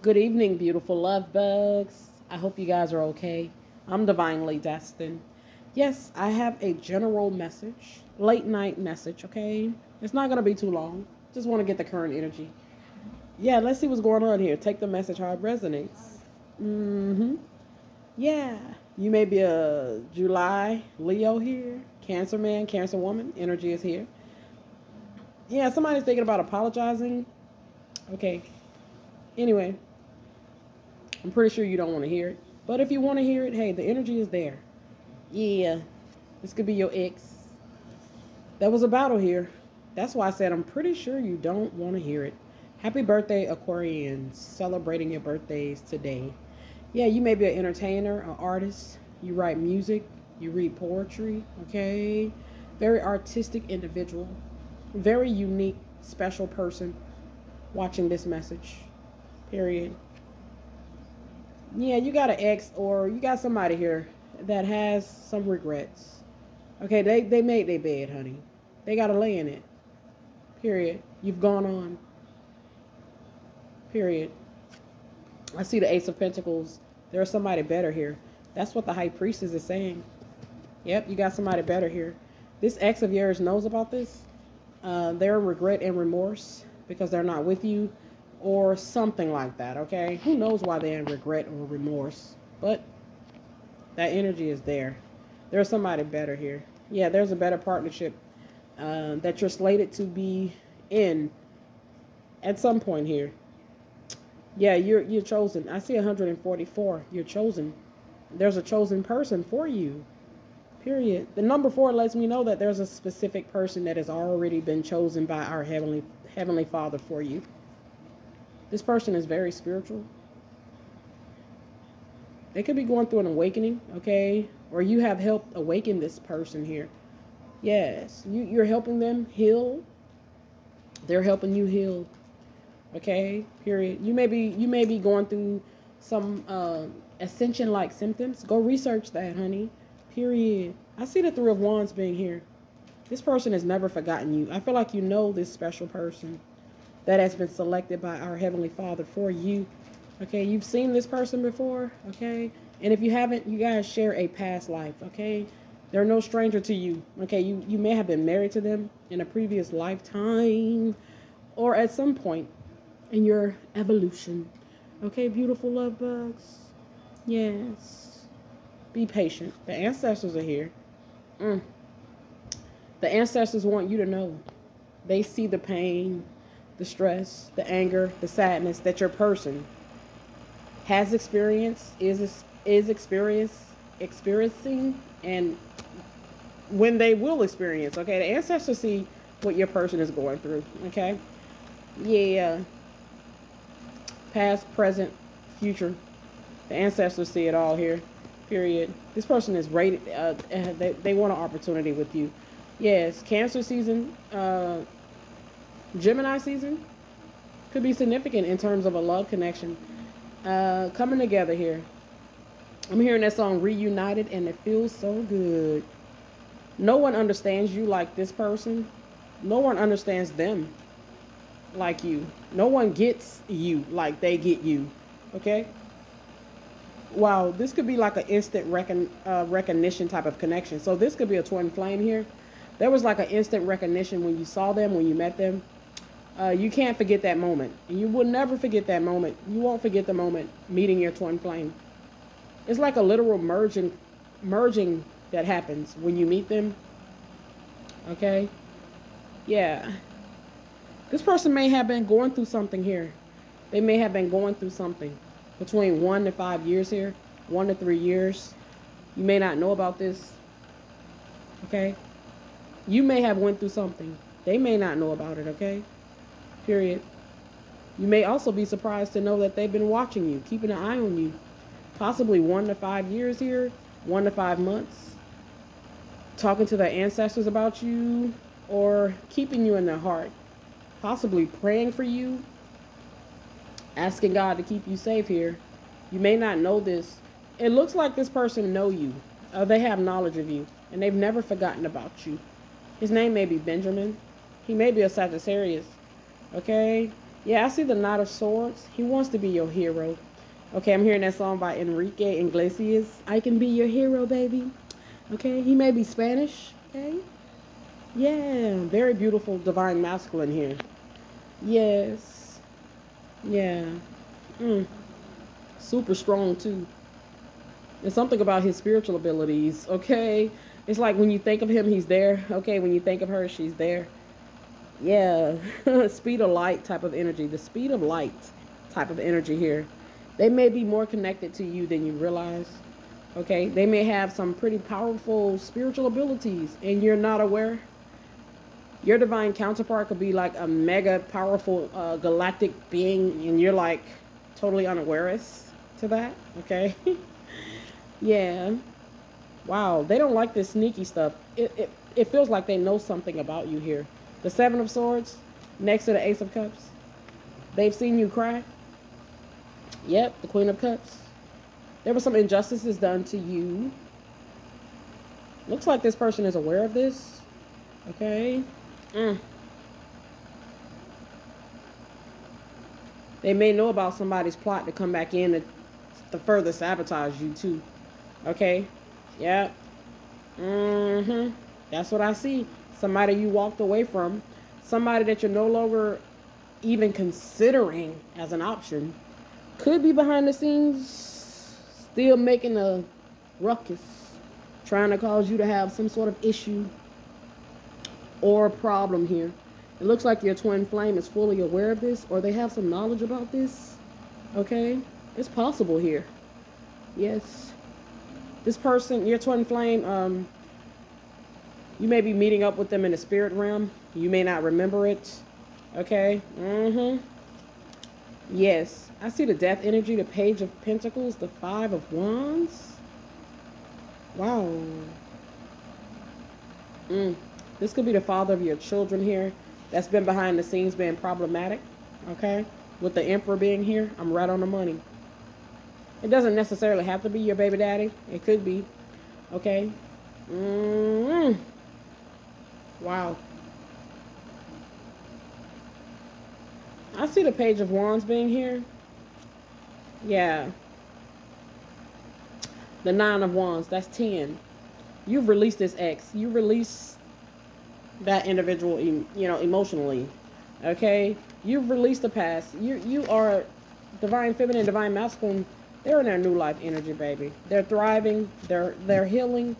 Good evening, beautiful love bugs. I hope you guys are okay. I'm divinely destined. Yes, I have a general message, late night message, okay? It's not going to be too long. Just want to get the current energy. Yeah, let's see what's going on here. Take the message how it resonates. Mm-hmm. Yeah. You may be a July Leo here. Cancer man, Cancer woman. Energy is here. Yeah, somebody's thinking about apologizing. Okay. Anyway, I'm pretty sure you don't want to hear it. But if you want to hear it, hey, the energy is there. Yeah. This could be your ex. That was a battle here. That's why I said I'm pretty sure you don't want to hear it. Happy birthday, Aquarians. Celebrating your birthdays today. Yeah, you may be an entertainer, an artist. You write music. You read poetry. Okay. Very artistic individual. Very unique, special person watching this message. Period. Yeah, you got an ex or you got somebody here that has some regrets. Okay, they, they made their bed, honey. They got to lay in it. Period. You've gone on. Period. I see the Ace of Pentacles. There's somebody better here. That's what the High Priestess is saying. Yep, you got somebody better here. This ex of yours knows about this. Uh, they're in regret and remorse because they're not with you or something like that, okay? Who knows why they're in regret or remorse. But that energy is there. There's somebody better here. Yeah, there's a better partnership uh, that you're slated to be in at some point here. Yeah, you're you're chosen. I see 144. You're chosen. There's a chosen person for you. Period. The number four lets me know that there's a specific person that has already been chosen by our heavenly heavenly Father for you. This person is very spiritual. They could be going through an awakening, okay? Or you have helped awaken this person here. Yes, you, you're helping them heal. They're helping you heal. Okay, period. You may be you may be going through some uh, ascension like symptoms. Go research that, honey. Period. I see the three of wands being here. This person has never forgotten you. I feel like you know this special person that has been selected by our Heavenly Father for you. Okay, you've seen this person before, okay? And if you haven't, you guys share a past life, okay? They're no stranger to you. Okay, you, you may have been married to them in a previous lifetime or at some point in your evolution. Okay, beautiful love bugs. Yes. Be patient. The ancestors are here. Mm. The ancestors want you to know. They see the pain, the stress, the anger, the sadness that your person has experienced, is is experience experiencing, and when they will experience. Okay, the ancestors see what your person is going through. Okay, yeah, past, present, future. The ancestors see it all here. Period. This person is rated. Uh, they they want an opportunity with you. Yes, Cancer season. Uh, Gemini season could be significant in terms of a love connection uh, coming together here. I'm hearing that song Reunited and it feels so good. No one understands you like this person. No one understands them like you. No one gets you like they get you. Okay? Wow, this could be like an instant recon, uh, recognition type of connection. So this could be a twin flame here. There was like an instant recognition when you saw them, when you met them. Uh, you can't forget that moment. You will never forget that moment. You won't forget the moment meeting your twin flame. It's like a literal merging, merging that happens when you meet them. Okay? Yeah. This person may have been going through something here. They may have been going through something between one to five years here, one to three years. You may not know about this. Okay? You may have went through something. They may not know about it, okay? Period. You may also be surprised to know that they've been watching you, keeping an eye on you. Possibly one to five years here, one to five months. Talking to their ancestors about you or keeping you in their heart. Possibly praying for you. Asking God to keep you safe here. You may not know this. It looks like this person know you. Uh, they have knowledge of you. And they've never forgotten about you. His name may be Benjamin. He may be a Sagittarius. Okay? Yeah, I see the Knight of Swords. He wants to be your hero. Okay, I'm hearing that song by Enrique Iglesias. I can be your hero, baby. Okay, he may be Spanish. Okay. Yeah, very beautiful divine masculine here. Yes. Yeah. Mm. Super strong too. There's something about his spiritual abilities, okay? It's like when you think of him, he's there. Okay, when you think of her, she's there. Yeah, speed of light type of energy. The speed of light type of energy here. They may be more connected to you than you realize. Okay, they may have some pretty powerful spiritual abilities and you're not aware. Your divine counterpart could be like a mega powerful uh, galactic being and you're like totally unaware to that. Okay. yeah. Wow, they don't like this sneaky stuff. It, it, it feels like they know something about you here. The Seven of Swords next to the Ace of Cups. They've seen you cry. Yep, the Queen of Cups. There were some injustices done to you. Looks like this person is aware of this. Okay. Mm. They may know about somebody's plot to come back in to, further sabotage you too. Okay. Yeah. Mm-hmm. That's what I see. Somebody you walked away from. Somebody that you're no longer even considering as an option. Could be behind the scenes, still making a ruckus. Trying to cause you to have some sort of issue or problem here. It looks like your twin flame is fully aware of this or they have some knowledge about this. Okay? It's possible here. Yes. This person, your twin flame, um, you may be meeting up with them in the spirit realm. You may not remember it. Okay? Mm-hmm. Yes. I see the death energy, the page of pentacles, the five of wands. Wow. Mm. This could be the father of your children here that's been behind the scenes being problematic. Okay? With the emperor being here, I'm right on the money. It doesn't necessarily have to be your baby daddy. It could be. Okay? Mm -hmm. Wow. I see the page of wands being here. Yeah. The nine of wands. That's 10. You've released this ex. You release that individual, you know, emotionally. Okay? You've released the past. You you are divine feminine, divine masculine. They're in their new life energy, baby. They're thriving. They're they're healing.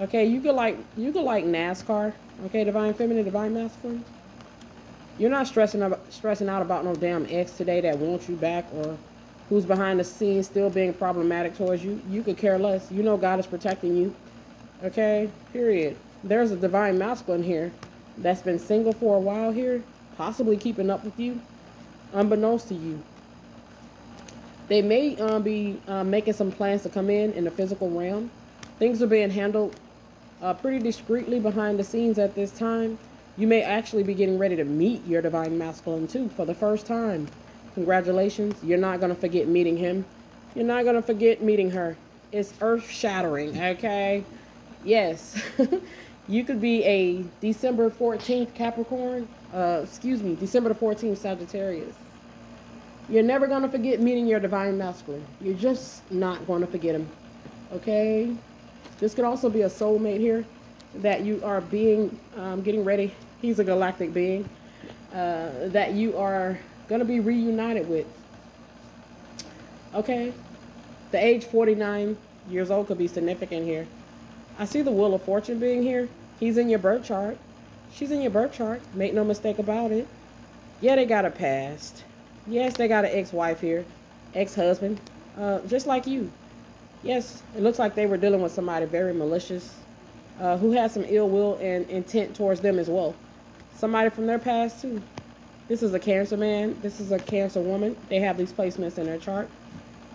Okay, you could like you could like NASCAR. Okay, divine feminine, divine masculine. You're not stressing about stressing out about no damn ex today that wants you back or who's behind the scenes still being problematic towards you. You could care less. You know God is protecting you. Okay? Period. There's a divine masculine here that's been single for a while here, possibly keeping up with you, unbeknownst to you. They may uh, be uh, making some plans to come in in the physical realm. Things are being handled uh, pretty discreetly behind the scenes at this time. You may actually be getting ready to meet your divine masculine too for the first time. Congratulations. You're not going to forget meeting him. You're not going to forget meeting her. It's earth shattering, okay? Yes. you could be a December 14th Capricorn. Uh, excuse me, December the 14th Sagittarius. You're never going to forget meeting your divine masculine. You're just not going to forget him. Okay? This could also be a soulmate here that you are being, um, getting ready. He's a galactic being. Uh, that you are going to be reunited with. Okay? The age 49 years old could be significant here. I see the Wheel of Fortune being here. He's in your birth chart. She's in your birth chart. Make no mistake about it. Yeah, they got a past. Yes, they got an ex-wife here. Ex-husband. Uh, just like you. Yes, it looks like they were dealing with somebody very malicious, uh, who had some ill will and intent towards them as well. Somebody from their past too. This is a Cancer man. This is a Cancer woman. They have these placements in their chart.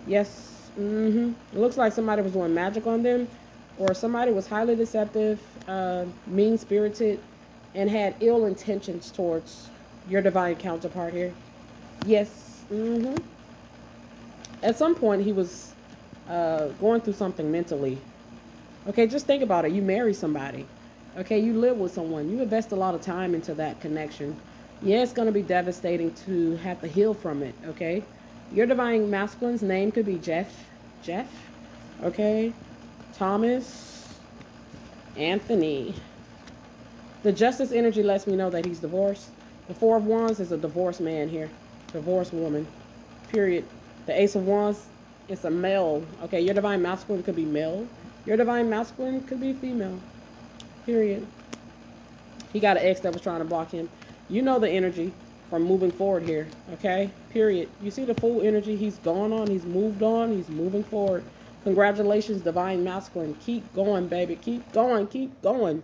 Yes. Mm-hmm. It looks like somebody was doing magic on them, or somebody was highly deceptive, uh, mean-spirited, and had ill intentions towards your divine counterpart here. Yes. Mm-hmm. At some point, he was uh, going through something mentally. Okay, just think about it. You marry somebody. Okay, you live with someone. You invest a lot of time into that connection. Yeah, it's going to be devastating to have to heal from it, okay? Your divine masculine's name could be Jeff. Jeff, okay? Thomas, Anthony. The justice energy lets me know that he's divorced. The four of wands is a divorced man here. Divorced woman. Period. The ace of wands is a male. Okay, your divine masculine could be male. Your divine masculine could be female. Period. He got an ex that was trying to block him. You know the energy from moving forward here. Okay? Period. You see the full energy he's gone on. He's moved on. He's moving forward. Congratulations, divine masculine. Keep going, baby. Keep going. Keep going.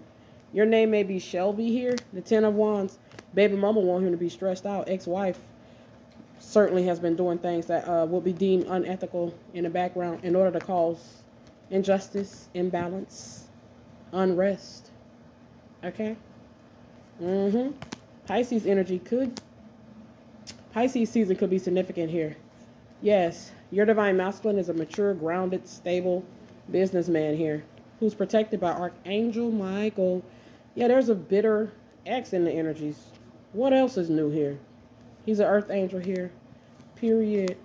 Your name may be Shelby here. The Ten of Wands. Baby mama want him to be stressed out. Ex-wife certainly has been doing things that uh, will be deemed unethical in the background in order to cause injustice, imbalance, unrest. Okay? Mm-hmm. Pisces energy could... Pisces season could be significant here. Yes, your divine masculine is a mature, grounded, stable businessman here who's protected by Archangel Michael. Yeah, there's a bitter X in the energies. What else is new here? He's an earth angel here. Period.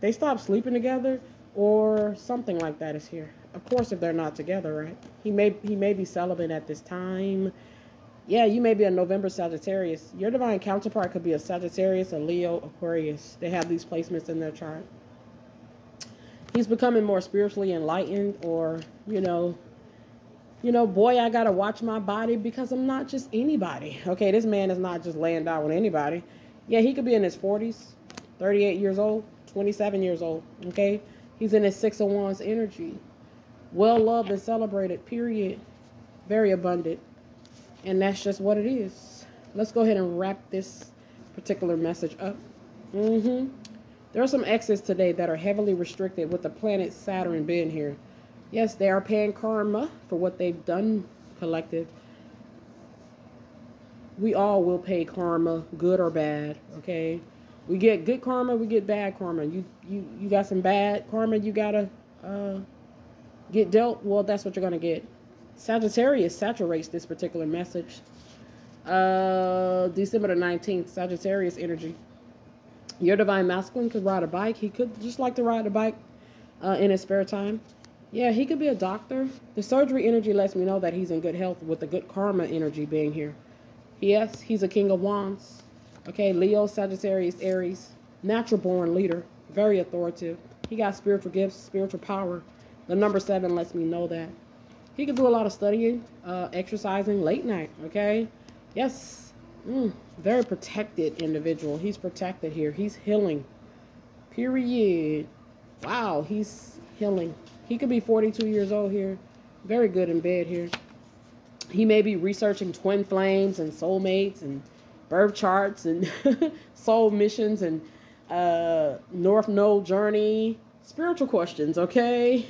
They stopped sleeping together or something like that is here. Of course, if they're not together, right? He may he may be celibate at this time. Yeah, you may be a November Sagittarius. Your divine counterpart could be a Sagittarius, a Leo, Aquarius. They have these placements in their chart. He's becoming more spiritually enlightened or, you know, you know, boy, I got to watch my body because I'm not just anybody. Okay, this man is not just laying down with anybody. Yeah, he could be in his 40s, 38 years old, 27 years old. Okay, he's in his Six of Wands energy. Well loved and celebrated, period. Very abundant. And that's just what it is. Let's go ahead and wrap this particular message up. Mm-hmm. There are some exes today that are heavily restricted with the planet Saturn being here. Yes, they are paying karma for what they've done, collective. We all will pay karma, good or bad, okay? We get good karma, we get bad karma. You you you got some bad karma, you gotta uh, get dealt. Well, that's what you're gonna get. Sagittarius saturates this particular message. Uh, December the 19th, Sagittarius energy. Your divine masculine could ride a bike. He could just like to ride a bike uh, in his spare time. Yeah, he could be a doctor. The surgery energy lets me know that he's in good health with the good karma energy being here. Yes, he's a king of wands. Okay, Leo, Sagittarius, Aries, natural born leader, very authoritative. He got spiritual gifts, spiritual power. The number seven lets me know that. He can do a lot of studying, uh, exercising late night, okay? Yes, mm, very protected individual. He's protected here. He's healing, period. Wow, he's healing. He could be 42 years old here. Very good in bed here. He may be researching twin flames and soulmates and birth charts and soul missions and uh, North Node journey. Spiritual questions, okay?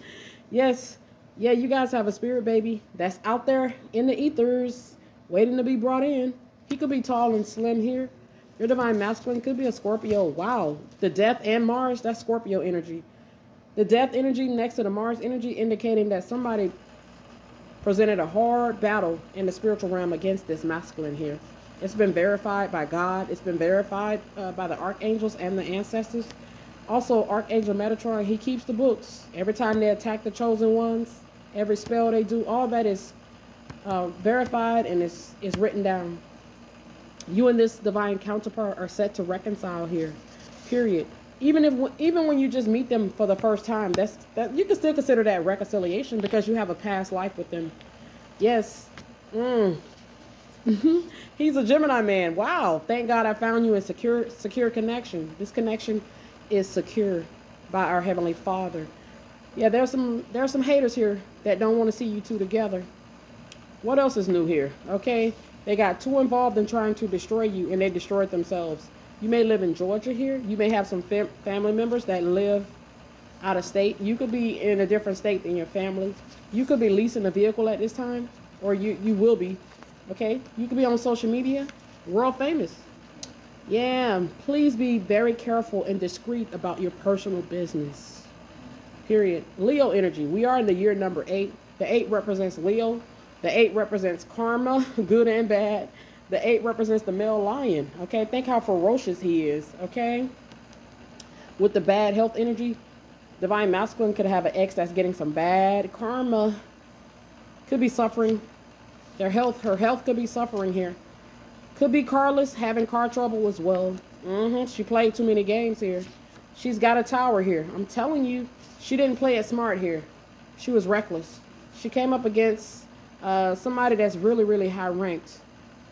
yes. Yeah, you guys have a spirit baby that's out there in the ethers waiting to be brought in. He could be tall and slim here. Your divine masculine could be a Scorpio. Wow. The death and Mars, that's Scorpio energy. The death energy next to the Mars energy indicating that somebody presented a hard battle in the spiritual realm against this masculine here. It's been verified by God. It's been verified uh, by the archangels and the ancestors. Also, Archangel Metatron, he keeps the books. Every time they attack the chosen ones, every spell they do, all that is uh, verified and is, is written down. You and this divine counterpart are set to reconcile here, period even if even when you just meet them for the first time, that's that you can still consider that reconciliation because you have a past life with them. Yes. Mm. He's a Gemini man. Wow. Thank God I found you in secure secure connection. This connection is secure by our heavenly Father. Yeah, there's some there's some haters here that don't want to see you two together. What else is new here? Okay? They got too involved in trying to destroy you and they destroyed themselves. You may live in Georgia here. You may have some fam family members that live out of state. You could be in a different state than your family. You could be leasing a vehicle at this time, or you, you will be. Okay? You could be on social media, world famous. Yeah, please be very careful and discreet about your personal business. Period. Leo energy. We are in the year number eight. The eight represents Leo. The eight represents karma, good and bad. The eight represents the male lion. Okay, think how ferocious he is. Okay, with the bad health energy, divine masculine could have an ex that's getting some bad karma. Could be suffering. Their health, her health could be suffering here. Could be carless, having car trouble as well. Mm-hmm. She played too many games here. She's got a tower here. I'm telling you, she didn't play it smart here. She was reckless. She came up against uh, somebody that's really, really high ranked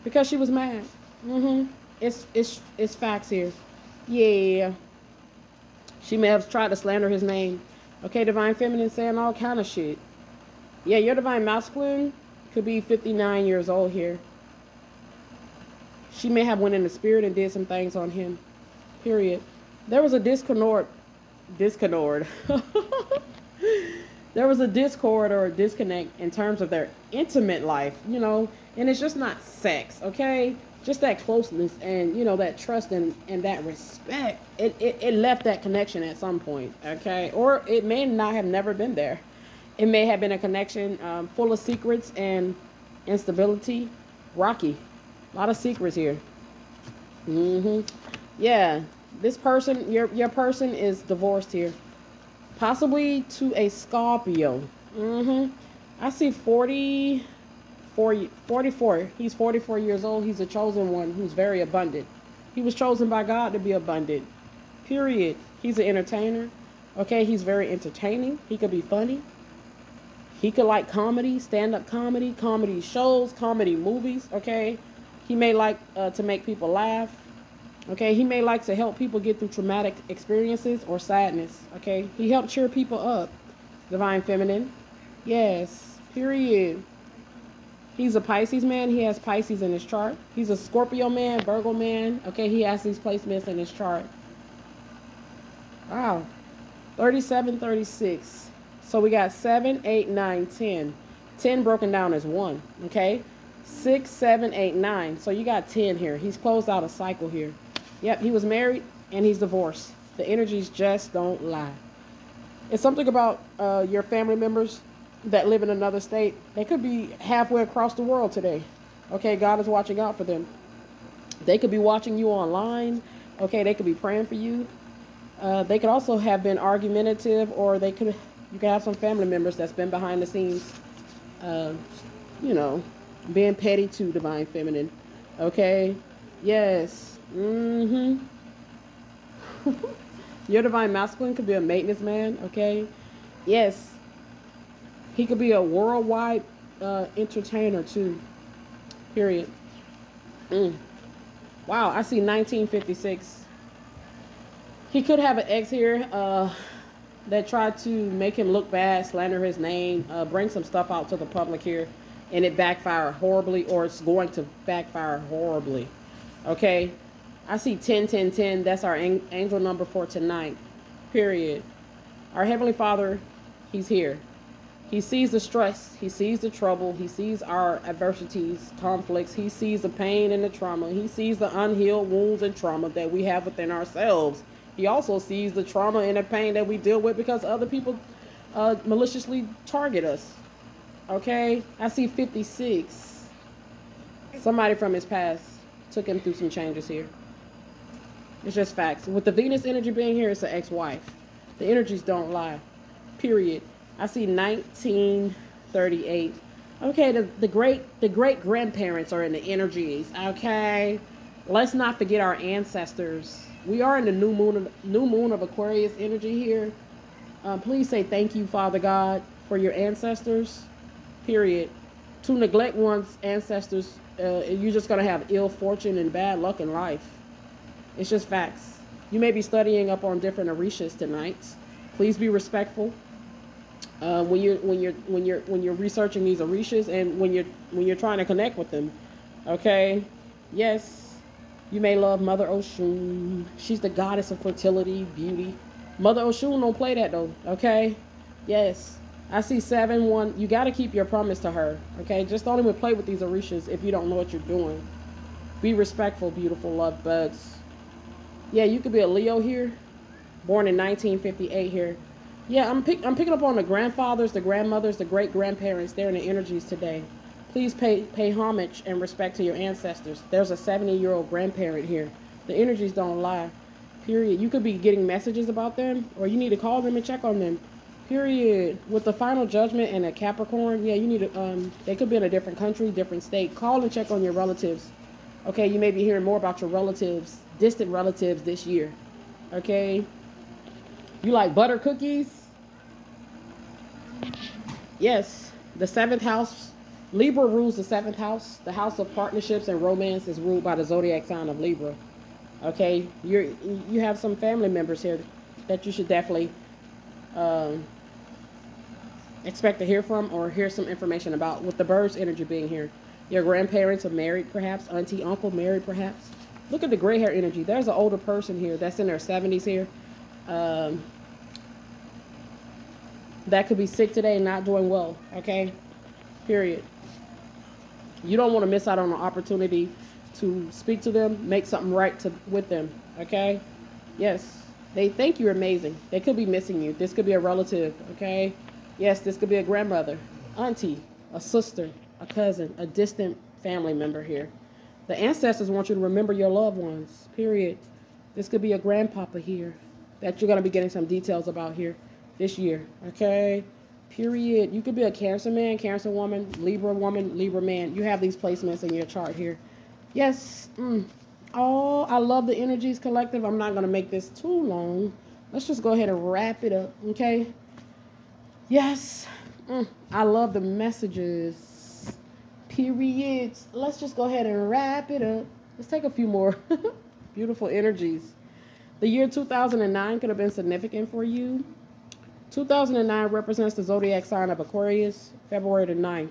because she was mad. Mm-hmm. It's it's it's facts here. Yeah. She may have tried to slander his name. Okay, divine feminine saying all kind of shit. Yeah, your divine masculine could be 59 years old here. She may have went in the spirit and did some things on him. Period. There was a discord. Discord. there was a discord or a disconnect in terms of their intimate life, you know, and it's just not sex, okay? Just that closeness and, you know, that trust and, and that respect. It, it, it left that connection at some point, okay? Or it may not have never been there. It may have been a connection um, full of secrets and instability. Rocky. A lot of secrets here. Mm-hmm. Yeah. This person, your your person is divorced here. Possibly to a Scorpio. Mm-hmm. I see 40, 40, 44. He's 44 years old. He's a chosen one who's very abundant. He was chosen by God to be abundant. Period. He's an entertainer. Okay, he's very entertaining. He could be funny. He could like comedy, stand-up comedy, comedy shows, comedy movies, okay? He may like uh, to make people laugh. Okay, he may like to help people get through traumatic experiences or sadness. Okay, he helped cheer people up. Divine Feminine. Yes, period. He's a Pisces man. He has Pisces in his chart. He's a Scorpio man, Virgo man. Okay, he has these placements in his chart. Wow. 37, 36. So we got 7, 8, 9, 10. 10 broken down as 1. Okay six, seven, eight, nine. So you got 10 here. He's closed out a cycle here. Yep, he was married and he's divorced. The energies just don't lie. It's something about uh, your family members that live in another state. They could be halfway across the world today. Okay, God is watching out for them. They could be watching you online. Okay, they could be praying for you. Uh, they could also have been argumentative, or they could you could have some family members that's been behind the scenes, uh, you know, being petty to divine feminine. Okay? Yes. Mm-hmm. Your divine masculine could be a maintenance man, okay? Yes. He could be a worldwide uh, entertainer too. Period. Mm. Wow, I see 1956. He could have an ex here uh, that tried to make him look bad, slander his name, uh, bring some stuff out to the public here and it backfired horribly or it's going to backfire horribly. Okay? I see 10, 10, 10. That's our angel number for tonight. Period. Our Heavenly Father, He's here. He sees the stress. He sees the trouble. He sees our adversities, conflicts. He sees the pain and the trauma. He sees the unhealed wounds and trauma that we have within ourselves. He also sees the trauma and the pain that we deal with because other people uh, maliciously target us. Okay, I see 56. Somebody from his past took him through some changes here. It's just facts. With the Venus energy being here, it's an ex-wife. The energies don't lie. Period. I see 1938. Okay, the, the great the great grandparents are in the energies. Okay, let's not forget our ancestors. We are in the new moon of, new moon of Aquarius energy here. Uh, please say thank you, Father God, for your ancestors period. To neglect one's ancestors, uh, you're just going to have ill fortune and bad luck in life. It's just facts. You may be studying up on different orishas tonight. Please be respectful. Uh, when you're when you're when you're when you're researching these orishas and when you're when you're trying to connect with them, okay? Yes, you may love Mother Oshun. She's the goddess of fertility, beauty. Mother Oshun don't play that though, okay? Yes, I see seven one. You got to keep your promise to her. Okay, just don't even play with these orishas if you don't know what you're doing. Be respectful, beautiful love bugs. Yeah, you could be a Leo here, born in 1958 here. Yeah, I'm pick, I'm picking up on the grandfathers, the grandmothers, the great grandparents. They're in the energies today. Please pay pay homage and respect to your ancestors. There's a 70 year old grandparent here. The energies don't lie. Period. You could be getting messages about them, or you need to call them and check on them. Period. With the final judgment and a Capricorn, yeah, you need to. Um, they could be in a different country, different state. Call and check on your relatives. Okay, you may be hearing more about your relatives, distant relatives this year. Okay. You like butter cookies? Yes. The seventh house, Libra rules the seventh house. The house of partnerships and romance is ruled by the zodiac sign of Libra. Okay, you're you have some family members here that you should definitely um, expect to hear from or hear some information about. With the birds energy being here, your grandparents are married, perhaps auntie, uncle married, perhaps. Look at the gray hair energy. There's an older person here that's in their 70s here. Um, that could be sick today and not doing well. Okay, period. You don't want to miss out on an opportunity to speak to them, make something right to with them. Okay? Yes. They think you're amazing. They could be missing you. This could be a relative, okay? Yes, this could be a grandmother, auntie, a sister, a cousin, a distant family member here. The ancestors want you to remember your loved ones, period. This could be a grandpapa here that you're going to be getting some details about here this year, okay? Period. You could be a Cancer man, Cancer woman, Libra woman, Libra man. You have these placements in your chart here. Yes. Mm. Oh, I love the energies collective. I'm not going to make this too long. Let's just go ahead and wrap it up, okay? Yes. Mm. I love the messages. Periods. Let's just go ahead and wrap it up. Let's take a few more beautiful energies. The year 2009 could have been significant for you. 2009 represents the zodiac sign of Aquarius, February the 9th.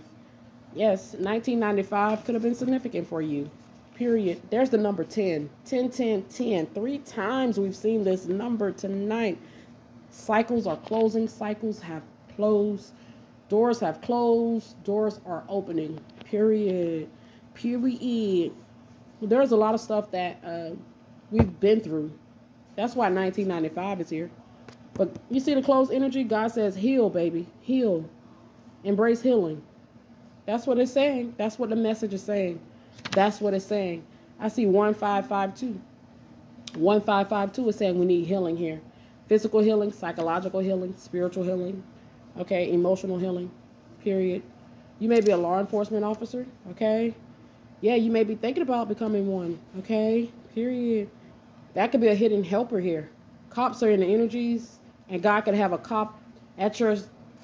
Yes, 1995 could have been significant for you period. There's the number 10. 10, 10, 10. Three times we've seen this number tonight. Cycles are closing, cycles have closed, doors have closed, doors are opening. Period. Period. There's a lot of stuff that uh, we've been through. That's why 1995 is here. But you see the closed energy? God says, heal, baby. Heal. Embrace healing. That's what it's saying. That's what the message is saying. That's what it's saying. I see 1552. 1552 is saying we need healing here. Physical healing, psychological healing, spiritual healing, okay, emotional healing, period. You may be a law enforcement officer, okay? Yeah, you may be thinking about becoming one, okay? Period. That could be a hidden helper here. Cops are in the energies, and God could have a cop at your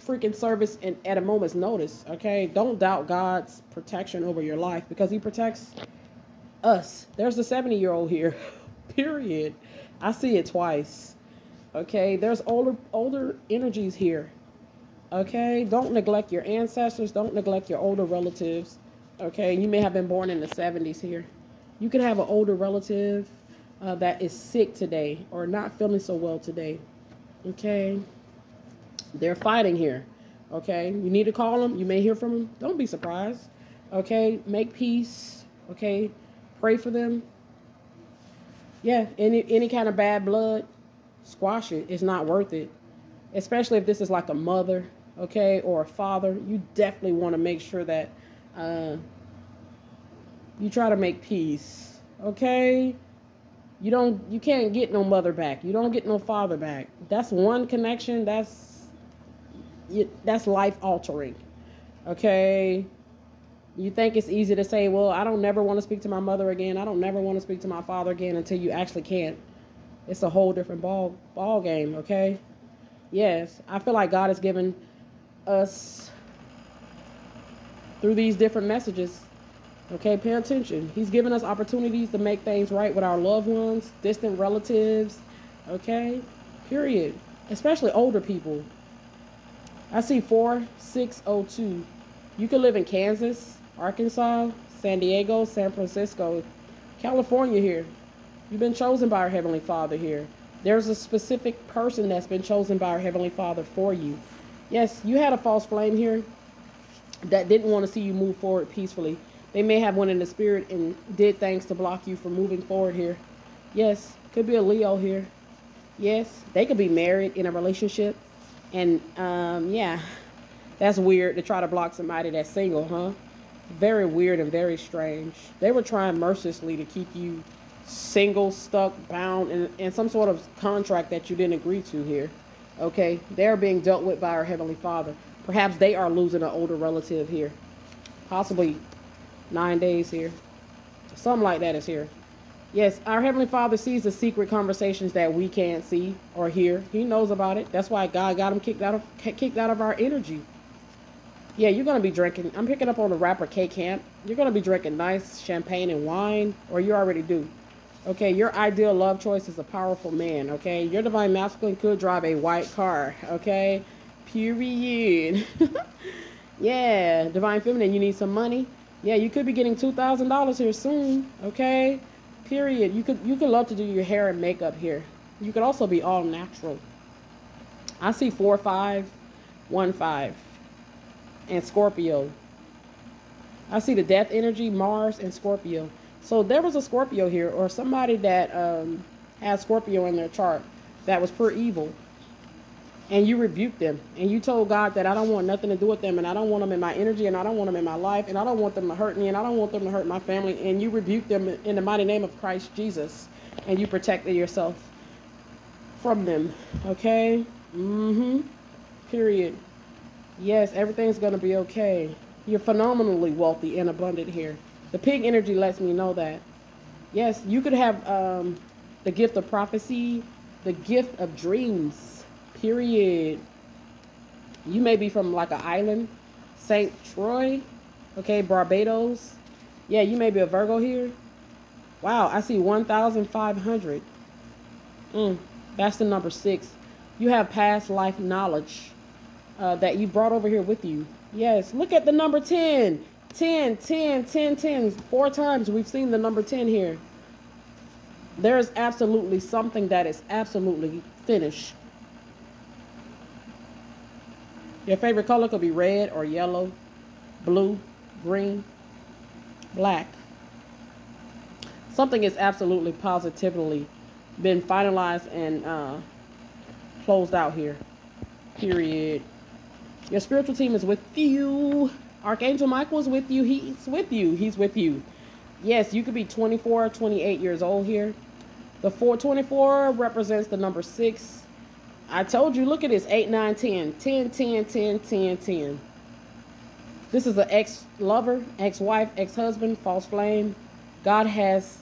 freaking service and at a moment's notice. Okay, don't doubt God's protection over your life because He protects us. There's a 70 year old here. Period. I see it twice. Okay, there's older older energies here. Okay, don't neglect your ancestors. Don't neglect your older relatives. Okay, you may have been born in the 70s here. You could have an older relative uh, that is sick today or not feeling so well today. Okay. They're fighting here. Okay, you need to call them. You may hear from them. Don't be surprised. Okay, make peace. Okay, pray for them. Yeah, any any kind of bad blood, squash it. It's not worth it. Especially if this is like a mother, okay, or a father. You definitely want to make sure that uh, you try to make peace. Okay, you don't. You can't get no mother back. You don't get no father back. That's one connection. That's that's life altering. Okay. You think it's easy to say, well, I don't never want to speak to my mother again. I don't never want to speak to my father again until you actually can't. It's a whole different ball ball game, okay? Yes, I feel like God has given us through these different messages. Okay, pay attention. He's giving us opportunities to make things right with our loved ones, distant relatives, okay? Period. Especially older people. I see 4602. You can live in Kansas, Arkansas, San Diego, San Francisco, California here. You've been chosen by our Heavenly Father here. There's a specific person that's been chosen by our Heavenly Father for you. Yes, you had a false flame here that didn't want to see you move forward peacefully. They may have one in the spirit and did things to block you from moving forward here. Yes, could be a Leo here. Yes, they could be married in a relationship. And um, yeah, that's weird to try to block somebody that's single, huh? Very weird and very strange. They were trying mercilessly to keep you single, stuck, bound in, in some sort of contract that you didn't agree to here. Okay? They're being dealt with by our Heavenly Father. Perhaps they are losing an older relative here. Possibly nine days here. Something like that is here. Yes, our Heavenly Father sees the secret conversations that we can't see or hear. He knows about it. That's why God got him kicked out of kicked out of our energy. Yeah, you're gonna be drinking. I'm picking up on the rapper K Camp. You're gonna be drinking nice champagne and wine, or you already do. Okay, your ideal love choice is a powerful man. Okay, your divine masculine could drive a white car. Okay, period. yeah, divine feminine, you need some money. Yeah, you could be getting two thousand dollars here soon. Okay. Period. You could you could love to do your hair and makeup here. You could also be all natural. I see four five, one five, and Scorpio. I see the death energy, Mars and Scorpio. So there was a Scorpio here, or somebody that um, has Scorpio in their chart that was pure evil and you rebuked them and you told God that I don't want nothing to do with them and I don't want them in my energy and I don't want them in my life and I don't want them to hurt me and I don't want them to hurt my family and you rebuked them in the mighty name of Christ Jesus and you protected yourself from them. Okay? Mm-hmm. Period. Yes, everything's gonna be okay. You're phenomenally wealthy and abundant here. The pig energy lets me know that. Yes, you could have um, the gift of prophecy, the gift of dreams period. You may be from like an island, St. Croix, okay, Barbados. Yeah, you may be a Virgo here. Wow, I see 1,500. Mm, that's the number six. You have past life knowledge uh, that you brought over here with you. Yes, look at the number 10. 10, 10, 10, 10. Four times we've seen the number 10 here. There is absolutely something that is absolutely finished. Your favorite color could be red or yellow, blue, green, black. Something is absolutely positively been finalized and uh, closed out here. Period. Your spiritual team is with you. Archangel Michael is with you. He's with you. He's with you. Yes, you could be 24 28 years old here. The 424 represents the number 6 I told you, look at this 8, 9, 10. 10, 10, 10, 10, 10. This is an ex lover, ex wife, ex husband, false flame. God has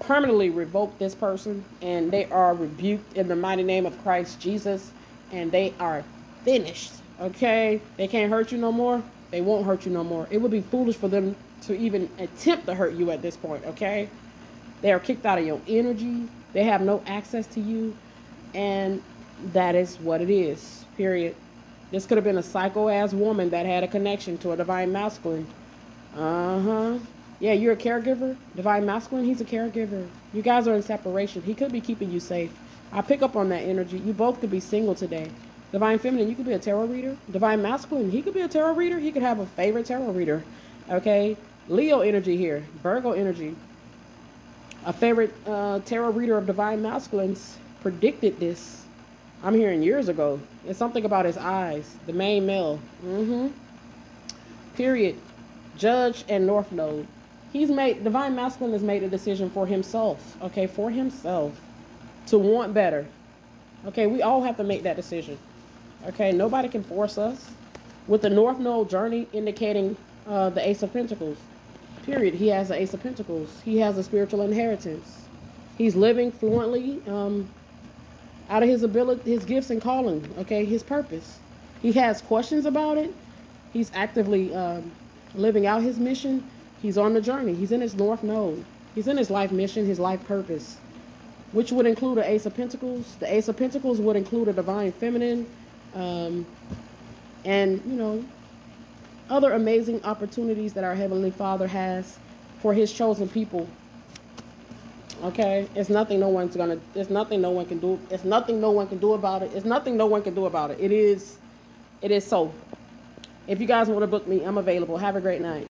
permanently revoked this person and they are rebuked in the mighty name of Christ Jesus and they are finished. Okay? They can't hurt you no more. They won't hurt you no more. It would be foolish for them to even attempt to hurt you at this point. Okay? They are kicked out of your energy. They have no access to you. And that is what it is. Period. This could have been a psycho ass woman that had a connection to a divine masculine. Uh huh. Yeah, you're a caregiver. Divine masculine, he's a caregiver. You guys are in separation. He could be keeping you safe. I pick up on that energy. You both could be single today. Divine feminine, you could be a tarot reader. Divine masculine, he could be a tarot reader. He could have a favorite tarot reader. Okay. Leo energy here. Virgo energy. A favorite uh, tarot reader of divine masculines predicted this I'm hearing years ago. It's something about his eyes. The main male. Mm-hmm. Period. Judge and North Node. He's made divine masculine has made a decision for himself. Okay, for himself. To want better. Okay, we all have to make that decision. Okay, nobody can force us. With the North Node journey indicating uh, the Ace of Pentacles. Period. He has the Ace of Pentacles. He has a spiritual inheritance. He's living fluently. Um, out of his ability, his gifts and calling, okay, his purpose. He has questions about it. He's actively um, living out his mission. He's on the journey. He's in his North Node. He's in his life mission, his life purpose, which would include an Ace of Pentacles. The Ace of Pentacles would include a Divine Feminine, um, and, you know, other amazing opportunities that our Heavenly Father has for his chosen people Okay, it's nothing no one's gonna. It's nothing no one can do. It's nothing no one can do about it. It's nothing no one can do about it. It is, it is so. If you guys want to book me, I'm available. Have a great night.